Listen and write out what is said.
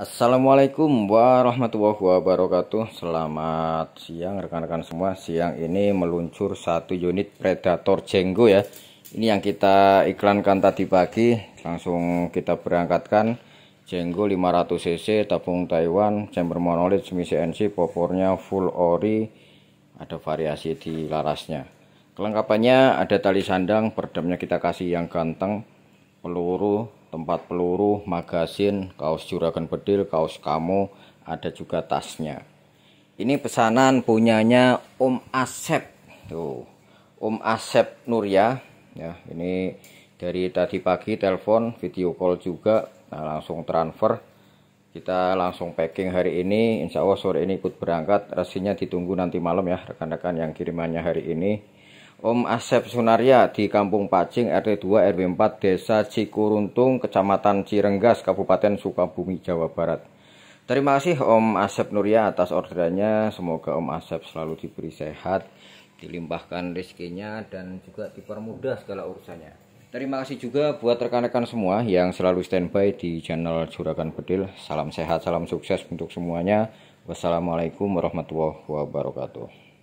Assalamualaikum warahmatullahi wabarakatuh. Selamat siang rekan-rekan semua. Siang ini meluncur satu unit Predator Jenggo ya. Ini yang kita iklankan tadi pagi. Langsung kita berangkatkan. Jenggo 500cc tabung Taiwan Chamber monolith semi CNC Popornya full ori. Ada variasi di larasnya. Kelengkapannya ada tali sandang Perdamnya kita kasih yang ganteng Peluru tempat peluru, magasin, kaos juragan bedil, kaos kamu, ada juga tasnya. Ini pesanan punyanya Om Asep. Tuh. Om Asep Nurya. Ya, ini dari tadi pagi telepon, video call juga. Nah, langsung transfer. Kita langsung packing hari ini. Insya Allah sore ini ikut berangkat. Resinya ditunggu nanti malam ya rekan-rekan yang kirimannya hari ini. Om Asep Sunaria di Kampung Pacing RT 2 RW 4 Desa Cikuruntung Kecamatan Cirenggas Kabupaten Sukabumi Jawa Barat. Terima kasih Om Asep Nuria atas orderannya. Semoga Om Asep selalu diberi sehat, dilimpahkan rezekinya dan juga dipermudah segala urusannya. Terima kasih juga buat rekan-rekan semua yang selalu standby di channel Juragan Bedil. Salam sehat, salam sukses untuk semuanya. Wassalamualaikum warahmatullahi wabarakatuh.